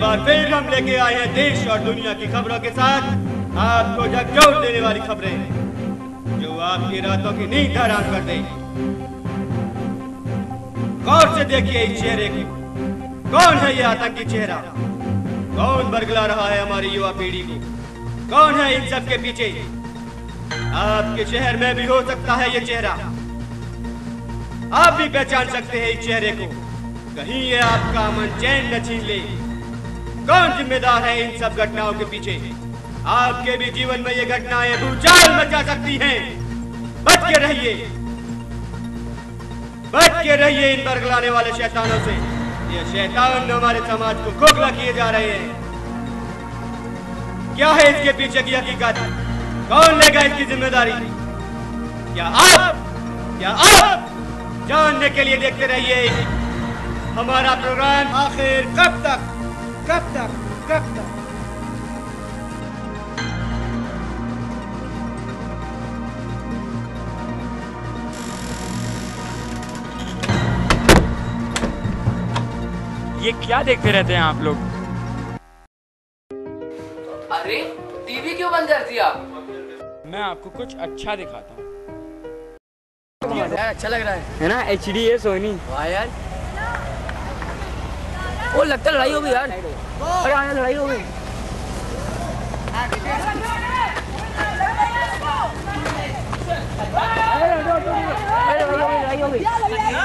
बार फिर हम लेके आए हैं देश और दुनिया की खबरों के साथ। आपको झकझोर देने वाली खबरें, जो आपकी रातों की नींद हराम कर दे। गौर से देखिए इस चेहरे को। कौन है ये आतंकी चेहरा? कौन बरगला रहा है हमारी युवा पीढ़ी को? कौन है इन सब के पीछे? आपके शहर में भी हो सकता है ये चेहरा। आप भी पहचान सकते हैं इस चेहरे को। कहीं ये आपका मन चैन न छीन ले। कौन जिम्मेदार है इन सब घटनाओं के पीछे? आपके भी जीवन में ये घटनाएँ भूचाल मचा सकती हैं। बच के रहिए। बच के रहिए इन बरगलाने वाले शैतानों से। ये शैतान हमारे समाज को खोखला किए जा रहे हैं। क्या है इसके पीछे की हकीकत? कौन लेगा इसकी ज़िम्मेदारी? क्या आप? क्या आप? जानने के लिए देखते रहिए। हमारा प्रोग्राम आखिर कब तक? कब तक कब तक ये क्या देखते रहते हैं आप लोग? अरे टीवी क्यों बंद कर दिया? मैं आपको कुछ अच्छा दिखाता हूँ। अच्छा लग रहा है। है ना एच डी है सोनी वाह यार वो लगता है लड़ाई हो गई यार अरे हाँ यार लड़ाई हो गई अरे लड़ाई हो गई लड़ाई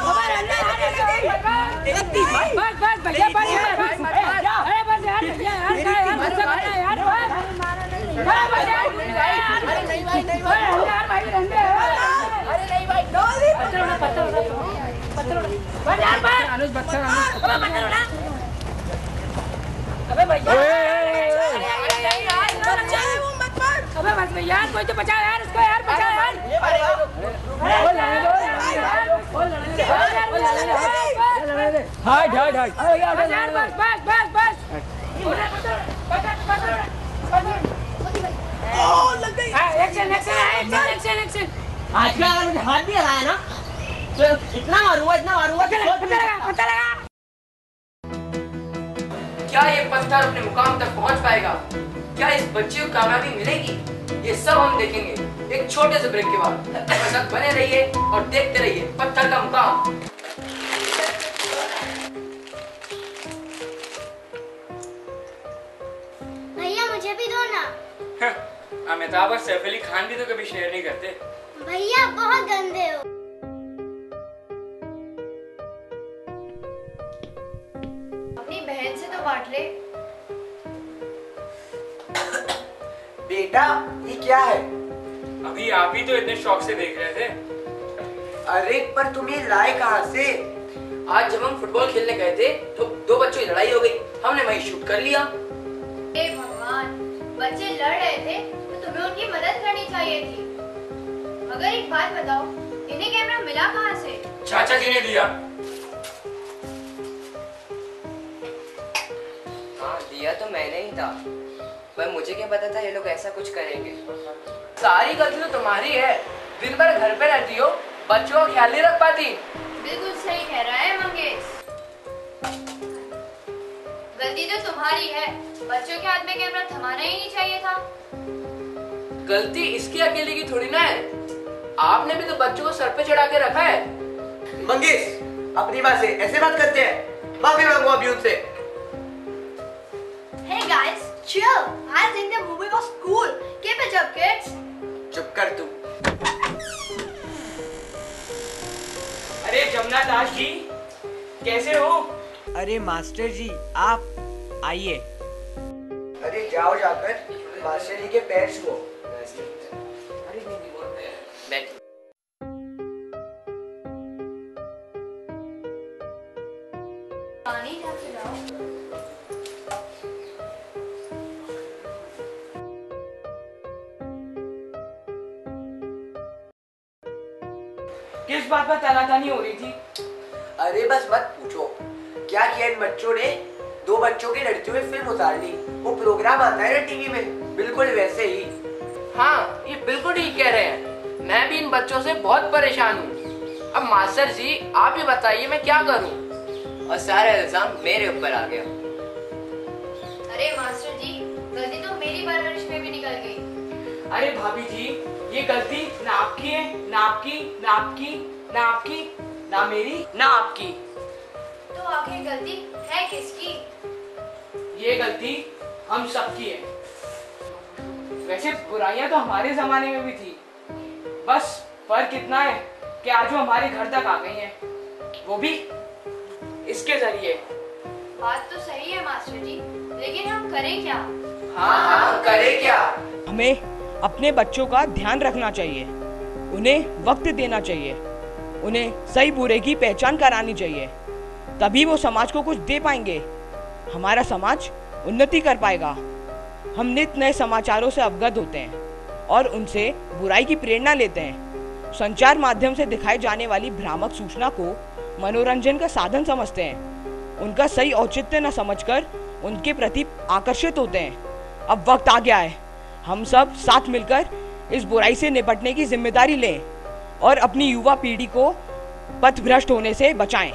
हो अबे बस कोई तो बचाओ यार उसको यार बचाओ यार। हाइट हाइट हाइट बस यार बस बस बस बस। Action action action action action आज का अगर मुझे हाथ भी लगाया ना तो इतना मारूँगा इतना मारूँगा लगा पता लगा। क्या ये पत्थर अपने मुकाम तक पहुँच पाएगा? क्या इस बच्चे को कामयाबी मिलेगी। ये सब हम देखेंगे। एक छोटे से ब्रेक के बाद। साथ बने रहिए और देखते रहिए पत्थर का मुकाम। भैया मुझे भी दो ना। अमिताभ और सैफ अली खान भी तो कभी शेयर नहीं करते। भैया बहुत गंदे हो। अपनी बहन से तो बांट ले। बेटा ये क्या है? अभी आप ही तो इतने शौक से देख रहे थे। अरे पर तुम ये लाए कहाँ से? आज जब हम फुटबॉल खेलने गए थे तो दो बच्चों की लड़ाई हो गई। हमने वहीं शूट कर लिया। हे भगवान बच्चे लड़ रहे थे तो तुम्हें उनकी मदद करनी चाहिए थी। मगर एक बात बताओ इन्हें कैमरा मिला कहाँ से? चाचा जी ने दिया। हाँ दिया तो मैंने ही था। पर मुझे क्या पता था ये लोग ऐसा कुछ करेंगे? सारी गलती तो तुम्हारी है। दिन भर घर पे रहती हो बच्चों का ख्याल नहीं रख पाती। बिल्कुल सही कह रहा है मंगेश। गलती तो तुम्हारी है बच्चों के हाथ में कैमरा थमाना ही नहीं चाहिए था। गलती इसकी अकेले की थोड़ी ना है। आपने भी तो बच्चों को सर पे चढ़ा के रखा है। मंगेश अपनी माँ से ऐसे बात करते हैं। माफ़ी मांगो अभी उनसे। Chill. I think the movie was cool. Keep it up, kids. चुप कर तू अरे जमुना दास जी कैसे हो अरे मास्टर जी आप आइए अरे जाओ जाकर मास्टर जी के पैर छुओ बैठ किस बात पर तनातनी हो रही थी? अरे बस मत पूछो। क्या किया इन बच्चों ने? दो बच्चों की लड़ती हुई फ़िल्म उतार ली वो प्रोग्राम आता है ना टीवी में। बिल्कुल वैसे ही। हाँ ये बिल्कुल ठीक कह रहे हैं। मैं भी इन बच्चों से बहुत परेशान हूँ। अब मास्टर जी आप ही बताइए मैं क्या करूँ? और सारा इल्ज़ाम मेरे ऊपर आ गया। अरे मास्टर जी गलती तो मेरी परवरिश में भी निकल गई। अरे भाभी जी ये गलती ना आपकी है ना आपकी ना आपकी ना आपकी ना मेरी ना आपकी। तो आखिर गलती है किसकी? ये गलती हम सबकी है। वैसे बुराइयाँ तो हमारे जमाने में भी थी। बस फ़र्क इतना है कि आज वो हमारे घर तक आ गई हैं। वो भी इसके ज़रिए। बात तो सही है मास्टर जी लेकिन हम करें क्या? हाँ हाँ करे क्या? हमें अपने बच्चों का ध्यान रखना चाहिए। उन्हें वक्त देना चाहिए। उन्हें सही बुरे की पहचान करानी चाहिए। तभी वो समाज को कुछ दे पाएँगे। हमारा समाज उन्नति कर पाएगा। हम नित नए समाचारों से अवगत होते हैं और उनसे बुराई की प्रेरणा लेते हैं। संचार माध्यम से दिखाई जाने वाली भ्रामक सूचना को मनोरंजन का साधन समझते हैं। उनका सही औचित्य न समझकर उनके प्रति आकर्षित होते हैं। अब वक्त आ गया है। हम सब साथ मिलकर इस बुराई से निपटने की ज़िम्मेदारी लें और अपनी युवा पीढ़ी को पथ भ्रष्ट होने से बचाएँ।